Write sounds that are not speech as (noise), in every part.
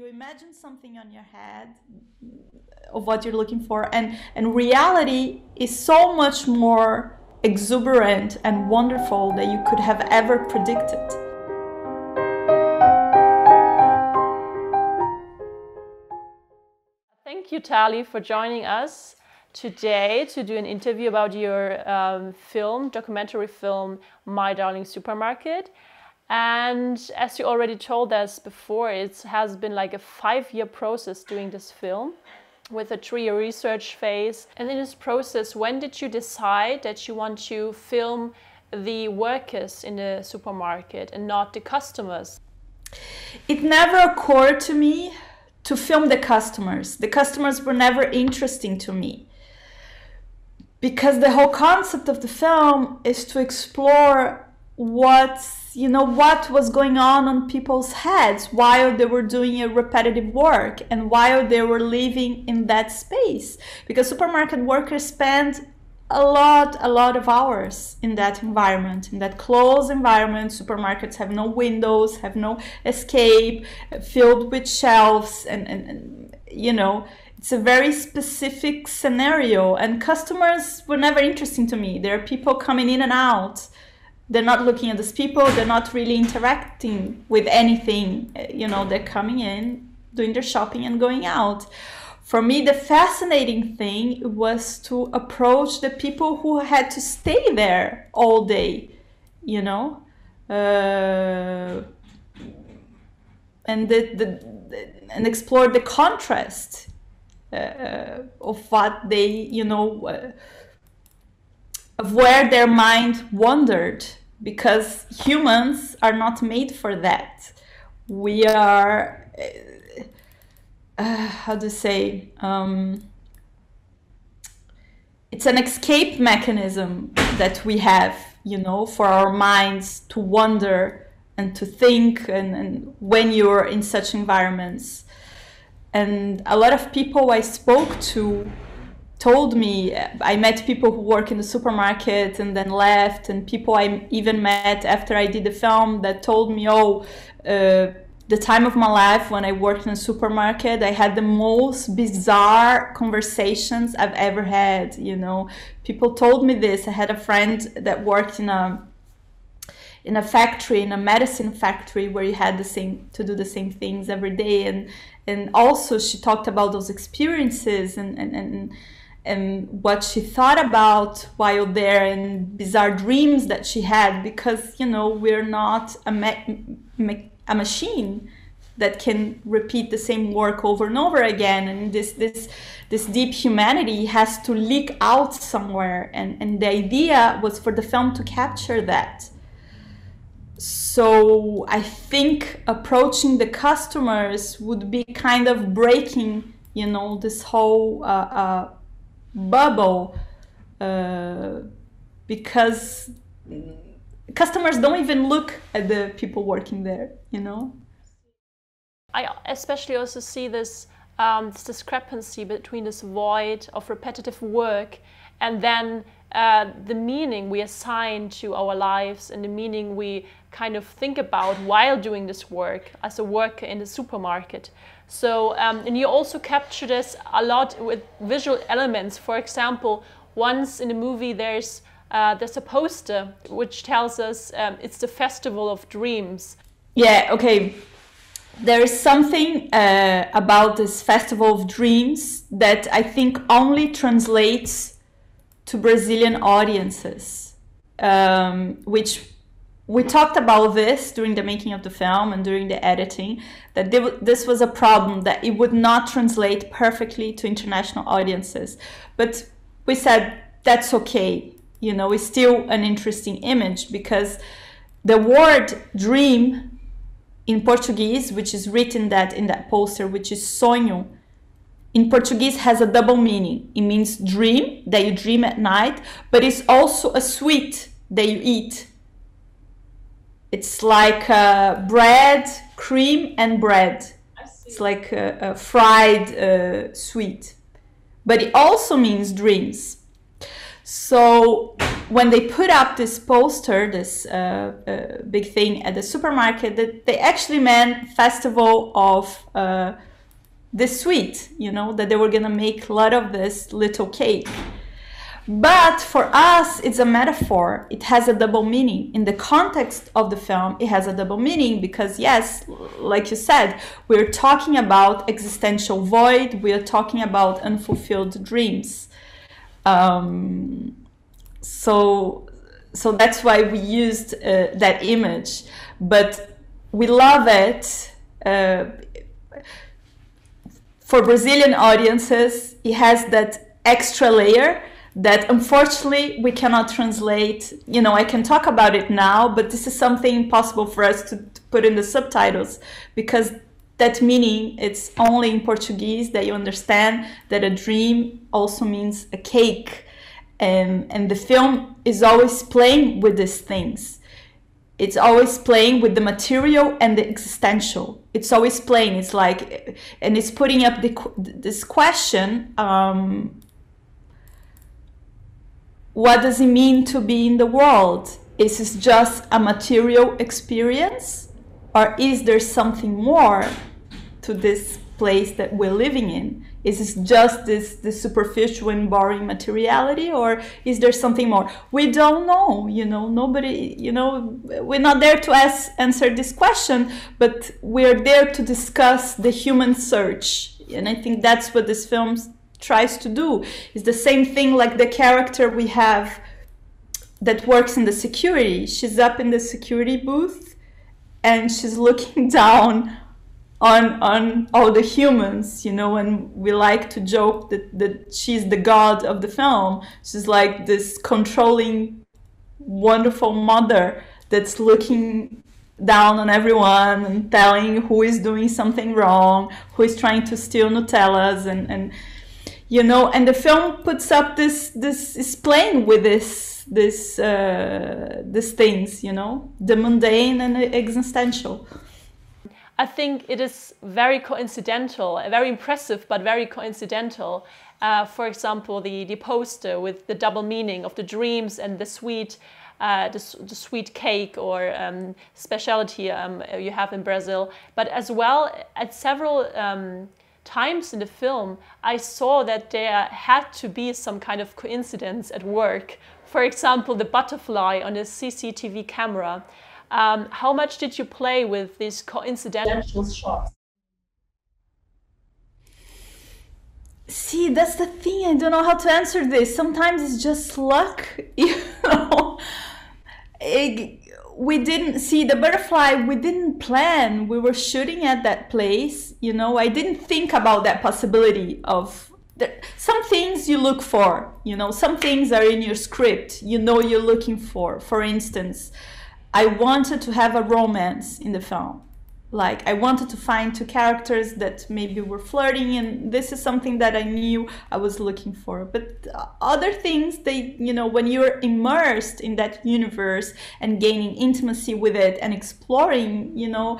you imagine something on your head of what you're looking for and and reality is so much more exuberant and wonderful that you could have ever predicted. Thank you tali for joining us today to do an interview about your um, film documentary film my darling supermarket and as you already told us before, it has been like a five year process doing this film with a three year research phase. And in this process, when did you decide that you want to film the workers in the supermarket and not the customers? It never occurred to me to film the customers. The customers were never interesting to me. Because the whole concept of the film is to explore what's you know what was going on on people's heads while they were doing a repetitive work and while they were living in that space. Because supermarket workers spend a lot a lot of hours in that environment in that closed environment. Supermarkets have no windows have no escape filled with shelves and, and, and you know it's a very specific scenario. And customers were never interesting to me. There are people coming in and out they're not looking at these people they're not really interacting with anything you know they're coming in doing their shopping and going out. For me the fascinating thing was to approach the people who had to stay there all day you know? Uh, and the, the, and explore the contrast uh, of what they you know uh, of where their mind wandered because humans are not made for that. We are, uh, how to say, um, it's an escape mechanism that we have, you know, for our minds to wander and to think and, and when you're in such environments. And a lot of people I spoke to told me i met people who work in the supermarket and then left and people i even met after i did the film that told me oh uh, the time of my life when i worked in a supermarket i had the most bizarre conversations i've ever had you know? People told me this. I had a friend that worked in a in a factory in a medicine factory where you had the same to do the same things every day. And and also she talked about those experiences and and, and and what she thought about while there and bizarre dreams that she had because you know we're not a, a machine that can repeat the same work over and over again. And this this this deep humanity has to leak out somewhere. And and the idea was for the film to capture that. So i think approaching the customers would be kind of breaking you know this whole uh, uh, bubble uh, because customers don't even look at the people working there, you know? I especially also see this, um, this discrepancy between this void of repetitive work and then uh, the meaning we assign to our lives and the meaning we kind of think about while doing this work as a worker in the supermarket. So, um, and you also capture this a lot with visual elements. For example, once in the movie there's uh, there's a poster which tells us um, it's the festival of dreams. Yeah. Okay. There is something uh, about this festival of dreams that I think only translates to Brazilian audiences, um, which we talked about this during the making of the film and during the editing that this was a problem that it would not translate perfectly to international audiences. But we said that's okay. You know it's still an interesting image because the word dream in portuguese which is written that in that poster which is sonho in portuguese has a double meaning. It means dream that you dream at night but it's also a sweet that you eat it's like uh, bread, cream, and bread. It's like a, a fried uh, sweet. But it also means dreams. So when they put up this poster, this uh, uh, big thing at the supermarket, that they actually meant festival of uh, the sweet. You know that they were gonna make a lot of this little cake. But for us, it's a metaphor. It has a double meaning. In the context of the film, it has a double meaning because, yes, like you said, we're talking about existential void, we are talking about unfulfilled dreams. Um, so, so that's why we used uh, that image. But we love it. Uh, for Brazilian audiences, it has that extra layer that unfortunately we cannot translate. You know, I can talk about it now, but this is something impossible for us to, to put in the subtitles because that meaning it's only in Portuguese that you understand that a dream also means a cake. And, and the film is always playing with these things. It's always playing with the material and the existential. It's always playing. It's like, and it's putting up the, this question um, what does it mean to be in the world? Is this just a material experience? Or is there something more to this place that we're living in? Is this just this, this superficial and boring materiality, or is there something more? We don't know, you know, nobody, you know, we're not there to ask, answer this question, but we're there to discuss the human search. And I think that's what this film tries to do. Is the same thing like the character we have that works in the security. She's up in the security booth and she's looking (laughs) down on on all the humans you know and we like to joke that, that she's the god of the film. She's like this controlling wonderful mother that's looking down on everyone and telling who is doing something wrong who is trying to steal nutellas and and you know and the film puts up this this is playing with this this uh, these things you know the mundane and the existential. I think it is very coincidental very impressive but very coincidental uh, for example the the poster with the double meaning of the dreams and the sweet uh, the, the, sweet cake or um, specialty um, you have in Brazil, but as well at several um, times in the film, I saw that there had to be some kind of coincidence at work. For example, the butterfly on a CCTV camera. Um, how much did you play with these coincidental shots? See, that's the thing. I don't know how to answer this. Sometimes it's just luck, (laughs) you know. It, we didn't see the butterfly we didn't plan. We were shooting at that place you know? I didn't think about that possibility of the, some things you look for you know? Some things are in your script you know you're looking for. For instance i wanted to have a romance in the film like i wanted to find two characters that maybe were flirting and this is something that i knew i was looking for. But other things they you know when you're immersed in that universe and gaining intimacy with it and exploring you know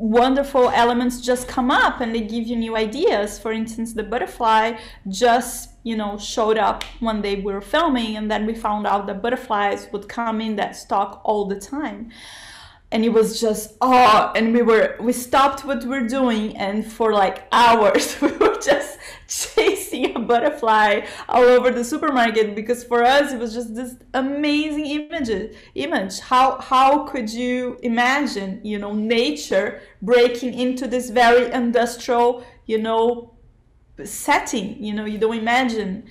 wonderful elements just come up and they give you new ideas. For instance the butterfly just you know showed up day we were filming and then we found out that butterflies would come in that stock all the time and it was just oh and we were we stopped what we are doing and for like hours (laughs) we were just chasing a butterfly all over the supermarket because for us it was just this amazing image image. How how could you imagine you know nature breaking into this very industrial you know setting? You know you don't imagine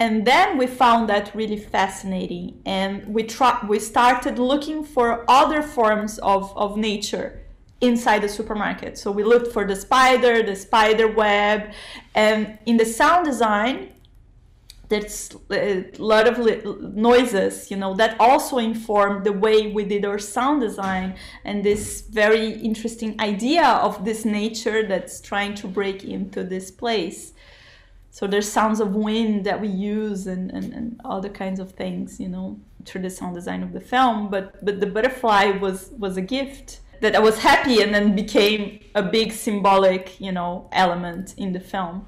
and then we found that really fascinating and we we started looking for other forms of, of nature inside the supermarket. So we looked for the spider the spider web and in the sound design there's a lot of noises you know that also informed the way we did our sound design and this very interesting idea of this nature that's trying to break into this place so there's sounds of wind that we use and, and, and other kinds of things you know through the sound design of the film but but the butterfly was was a gift that i was happy and then became a big symbolic you know element in the film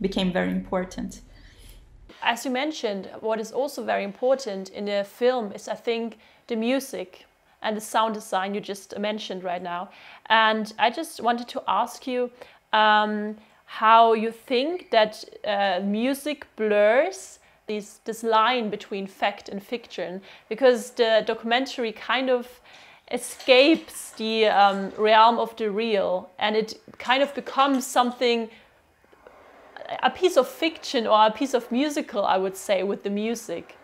became very important as you mentioned, what is also very important in a film is, I think, the music and the sound design you just mentioned right now. And I just wanted to ask you um, how you think that uh, music blurs this, this line between fact and fiction, because the documentary kind of escapes the um, realm of the real and it kind of becomes something a piece of fiction or a piece of musical i would say with the music.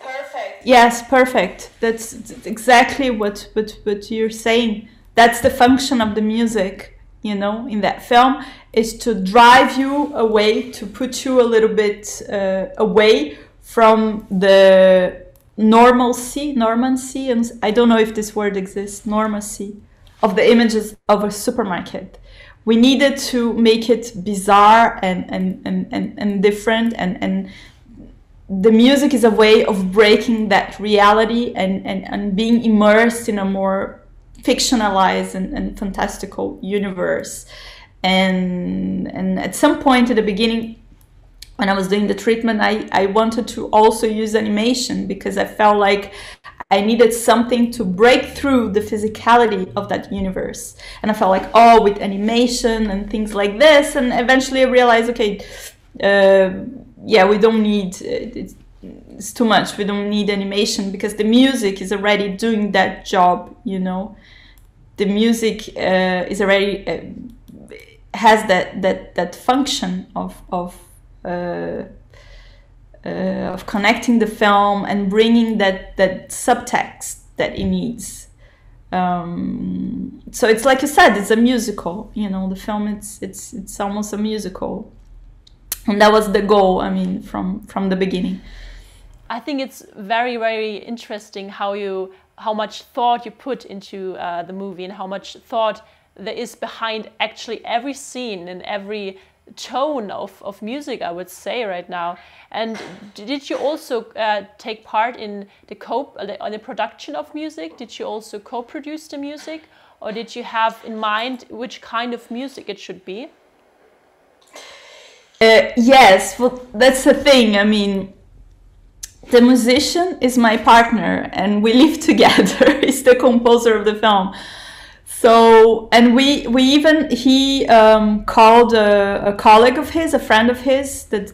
Perfect. Yes perfect. That's exactly what, what what you're saying. That's the function of the music you know in that film is to drive you away to put you a little bit uh, away from the normalcy, normancy, and I don't know if this word exists, normancy of the images of a supermarket. We needed to make it bizarre and, and, and, and, and different and, and the music is a way of breaking that reality and, and, and being immersed in a more fictionalized and, and fantastical universe. And and at some point at the beginning when I was doing the treatment, I, I wanted to also use animation because I felt like I needed something to break through the physicality of that universe. And I felt like, oh, with animation and things like this. And eventually I realized, okay, uh, yeah, we don't need, it's, it's too much. We don't need animation because the music is already doing that job, you know. The music uh, is already, uh, has that, that, that function of, of uh, uh, of connecting the film and bringing that that subtext that it needs. Um, so it's like you said, it's a musical. You know, the film it's it's it's almost a musical, and that was the goal. I mean, from from the beginning. I think it's very very interesting how you how much thought you put into uh, the movie and how much thought there is behind actually every scene and every tone of, of music, I would say right now. And did you also uh, take part in the co uh, the production of music? Did you also co-produce the music, or did you have in mind which kind of music it should be? Uh, yes, well, that's the thing. I mean, the musician is my partner, and we live (laughs) together. He's the composer of the film. So, and we we even he um, called a, a, colleague of his, a friend of his that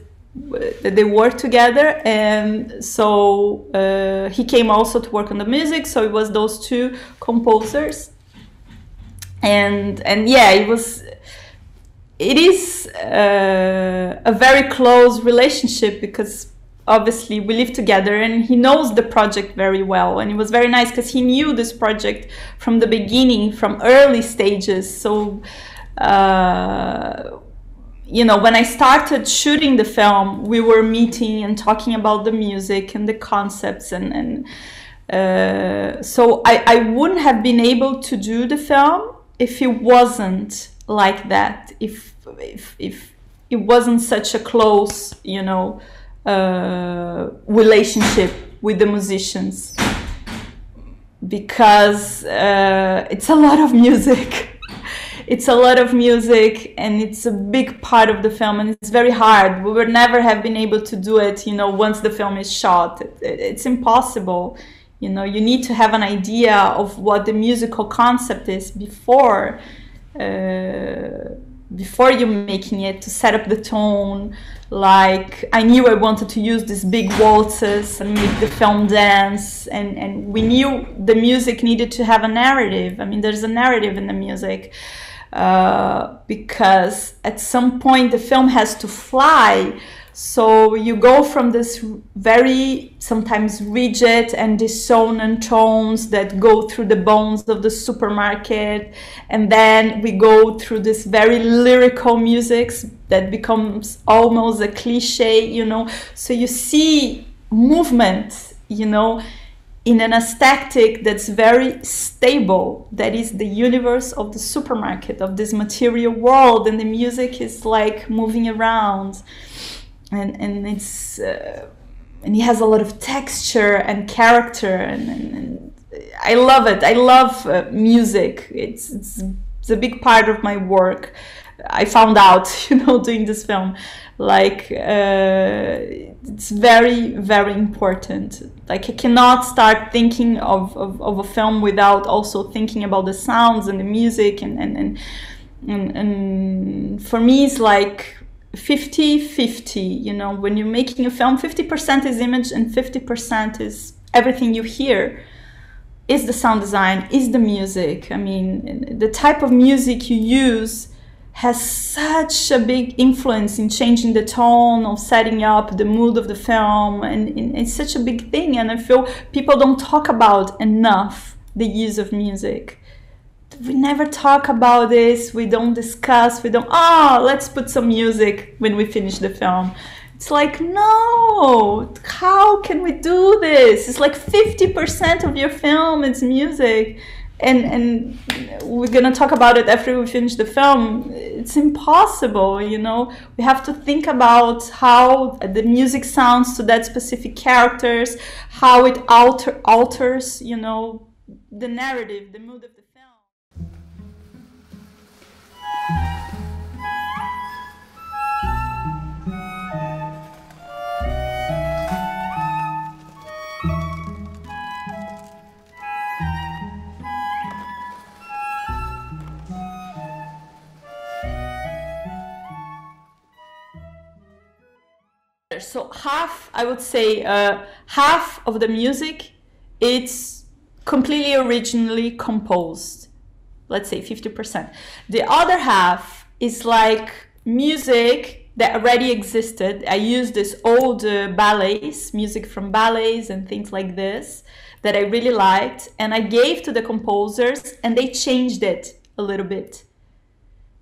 that they worked together, and so uh, he came also to work on the music. So it was those two composers, and and yeah, it was. It is uh, a very close relationship because obviously we live together and he knows the project very well. And it was very nice because he knew this project from the beginning from early stages. So uh, you know when i started shooting the film we were meeting and talking about the music and the concepts and, and uh, so I, I wouldn't have been able to do the film if it wasn't like that if if, if it wasn't such a close you know uh, relationship with the musicians because uh, it's a lot of music. (laughs) it's a lot of music and it's a big part of the film and it's very hard. We would never have been able to do it, you know, once the film is shot. It, it, it's impossible. You know, you need to have an idea of what the musical concept is before uh, before you making it to set up the tone like i knew i wanted to use these big waltzes and make the film dance and, and we knew the music needed to have a narrative. I mean there's a narrative in the music uh, because at some point the film has to fly so you go from this very sometimes rigid and dissonant tones that go through the bones of the supermarket, and then we go through this very lyrical music that becomes almost a cliche, you know. So you see movement, you know, in an aesthetic that's very stable that is the universe of the supermarket of this material world and the music is like moving around and and it's uh, and he has a lot of texture and character and, and, and I love it. I love uh, music. It's, it's it's a big part of my work. I found out, (laughs) you know, doing this film. Like, uh, it's very, very important. Like, I cannot start thinking of, of, of, a film without also thinking about the sounds and the music. And, and, and, and, and for me, it's like 50 50. You know, when you're making a film, 50% is image and 50% is everything you hear is the sound design, is the music. I mean, the type of music you use has such a big influence in changing the tone of setting up the mood of the film and, and, it's such a big thing and i feel people don't talk about enough the use of music we never talk about this we don't discuss we don't oh let's put some music when we finish the film. It's like no how can we do this? It's like 50% of your film is music. And and we're gonna talk about it after we finish the film. It's impossible you know? We have to think about how the music sounds to that specific characters how it alter alters you know the narrative the mood of the So half, I would say, uh, half of the music, it's completely originally composed. Let's say 50%. The other half is like music that already existed. I use this old uh, ballets, music from ballets and things like this that I really liked, and I gave to the composers, and they changed it a little bit.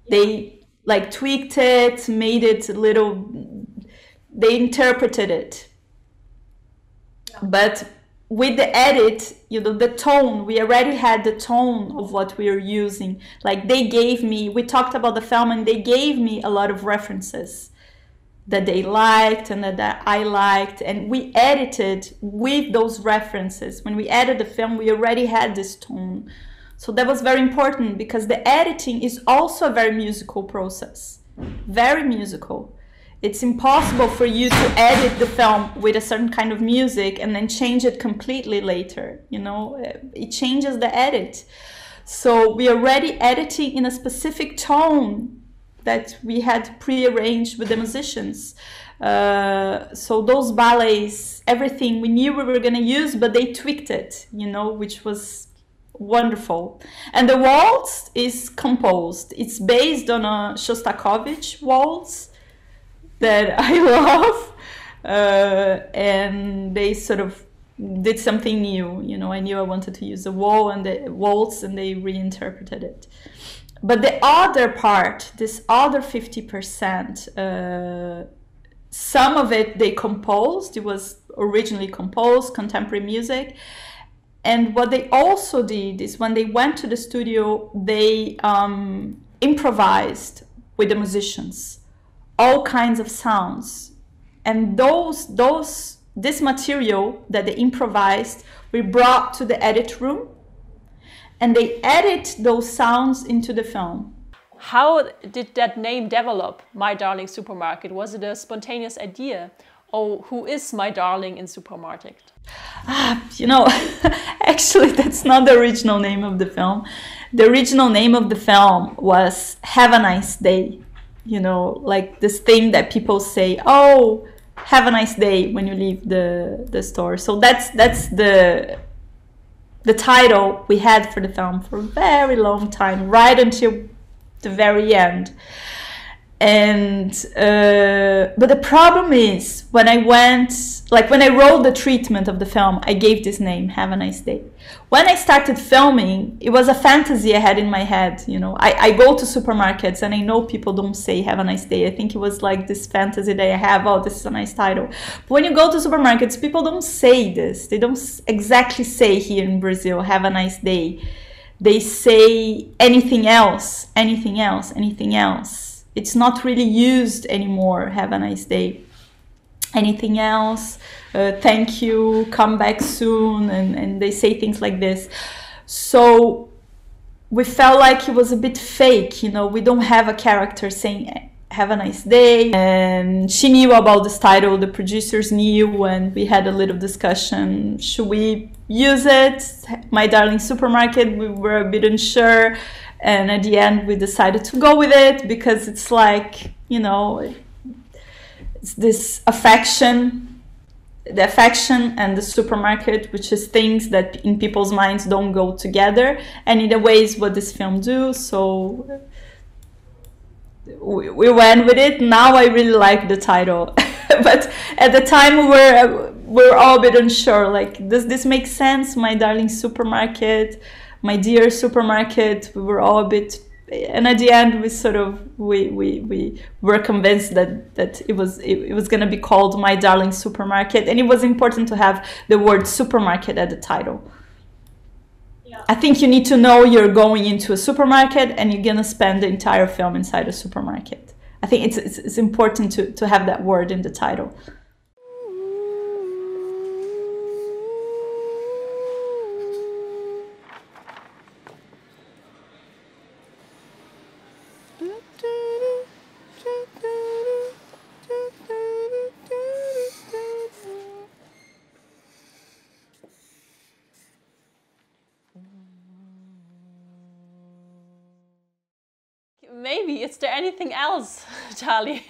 They like tweaked it, made it a little they interpreted it. But with the edit, you know, the tone, we already had the tone of what we are using. Like they gave me, we talked about the film and they gave me a lot of references that they liked and that, that I liked. And we edited with those references. When we edited the film, we already had this tone. So that was very important because the editing is also a very musical process, very musical it's impossible for you to edit the film with a certain kind of music and then change it completely later you know? It changes the edit. So we are already editing in a specific tone that we had pre-arranged with the musicians. Uh, so those ballets everything we knew we were going to use but they tweaked it you know which was wonderful. And the waltz is composed. It's based on a shostakovich waltz that (laughs) I love. Uh, and they sort of did something new. You know, I knew I wanted to use the wall and the waltz, and they reinterpreted it. But the other part, this other 50%, uh, some of it they composed. It was originally composed, contemporary music. And what they also did is when they went to the studio, they um, improvised with the musicians all kinds of sounds. And those, those, this material that they improvised, we brought to the edit room and they edit those sounds into the film. How did that name develop, My Darling Supermarket? Was it a spontaneous idea? Or who is My Darling in Supermarket? Ah, you know, (laughs) actually, that's not the original name of the film. The original name of the film was Have a Nice Day you know like this thing that people say oh have a nice day when you leave the the store. So that's that's the the title we had for the film for a very long time right until the very end and uh, but the problem is when i went like when i wrote the treatment of the film i gave this name have a nice day. When i started filming it was a fantasy i had in my head you know. I, I go to supermarkets and i know people don't say have a nice day. I think it was like this fantasy that i have oh this is a nice title. But when you go to supermarkets people don't say this. They don't exactly say here in brazil have a nice day. They say anything else anything else anything else it's not really used anymore. Have a nice day. Anything else? Uh, thank you. Come back soon. And, and they say things like this. So we felt like it was a bit fake. You know, we don't have a character saying "Have a nice day," and she knew about this title. The producers knew, and we had a little discussion. Should we use it? My darling supermarket. We were a bit unsure, and at the end, we decided to go with it because it's like you know, it's this affection the affection and the supermarket, which is things that in people's minds don't go together, and in a way is what this film do. So we, we went with it. Now I really like the title, (laughs) but at the time we were we're all a bit unsure. Like, does this make sense? My darling supermarket, my dear supermarket. We were all a bit and at the end we sort of we we, we were convinced that that it was it, it was going to be called my darling supermarket and it was important to have the word supermarket at the title yeah. i think you need to know you're going into a supermarket and you're going to spend the entire film inside a supermarket i think it's, it's, it's important to, to have that word in the title is there anything else, (laughs) Tali?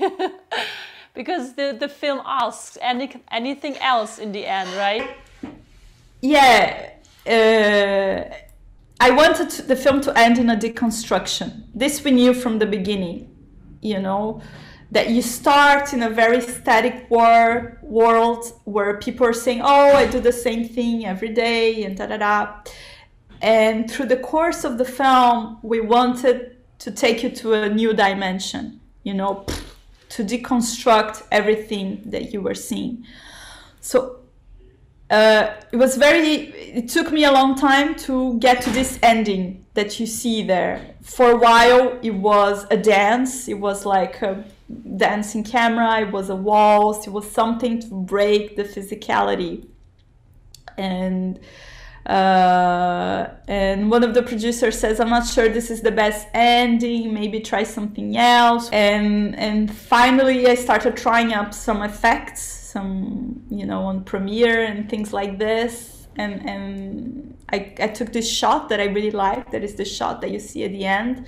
(laughs) because the, the film asks any, anything else in the end, right? Yeah. Uh, I wanted the film to end in a deconstruction. This we knew from the beginning, you know, that you start in a very static war, world where people are saying, oh, I do the same thing every day and da da da. And through the course of the film, we wanted to take you to a new dimension, you know, to deconstruct everything that you were seeing. So uh, it was very, it took me a long time to get to this ending that you see there. For a while, it was a dance, it was like a dancing camera, it was a waltz, it was something to break the physicality. And uh, and one of the producers says, "I'm not sure this is the best ending. Maybe try something else." And and finally, I started trying up some effects, some you know on Premiere and things like this. And and I, I took this shot that I really liked. That is the shot that you see at the end,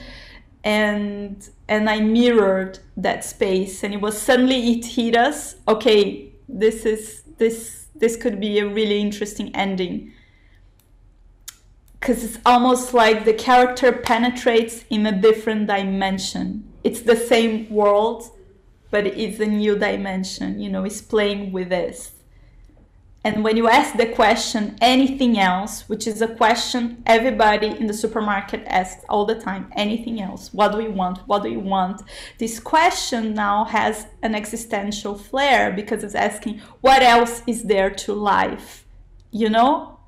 and and I mirrored that space. And it was suddenly it hit us. Okay, this is this this could be a really interesting ending because it's almost like the character penetrates in a different dimension. It's the same world, but it's a new dimension. You know, it's playing with this. And when you ask the question, anything else, which is a question everybody in the supermarket asks all the time, anything else? What do we want? What do you want? This question now has an existential flair because it's asking, what else is there to life? You know?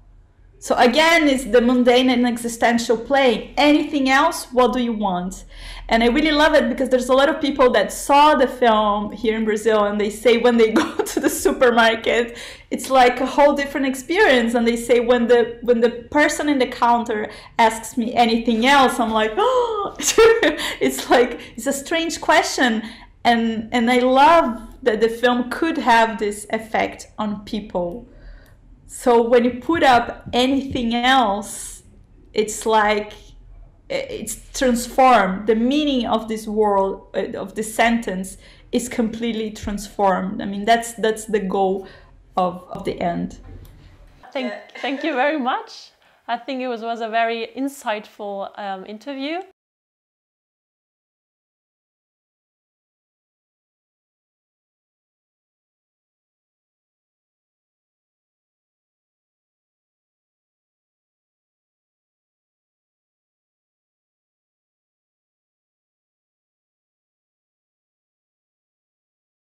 So again, it's the mundane and existential play. Anything else? What do you want? And I really love it because there's a lot of people that saw the film here in Brazil and they say when they (laughs) go to the supermarket, it's like a whole different experience. And they say when the when the person in the counter asks me anything else, I'm like, oh, (laughs) it's like it's a strange question. And and I love that the film could have this effect on people so when you put up anything else, it's like it's transformed. The meaning of this world uh, of this sentence is completely transformed. I mean, that's that's the goal of, of the end. Thank, thank you very much. I think it was, was a very insightful um, interview.